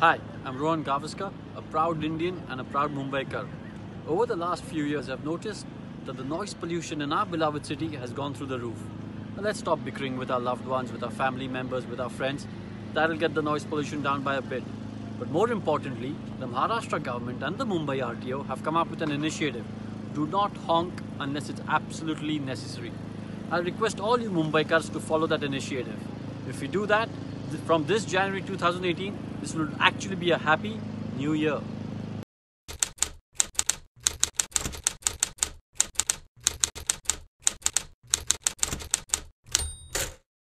Hi, I'm Rohan Gavaskar, a proud Indian and a proud Mumbaikar. Over the last few years, I've noticed that the noise pollution in our beloved city has gone through the roof. Now let's stop bickering with our loved ones, with our family members, with our friends. That'll get the noise pollution down by a bit. But more importantly, the Maharashtra government and the Mumbai RTO have come up with an initiative. Do not honk unless it's absolutely necessary. I request all you Mumbaikars to follow that initiative. If you do that, th- from this January 2018, this will actually be a happy new year.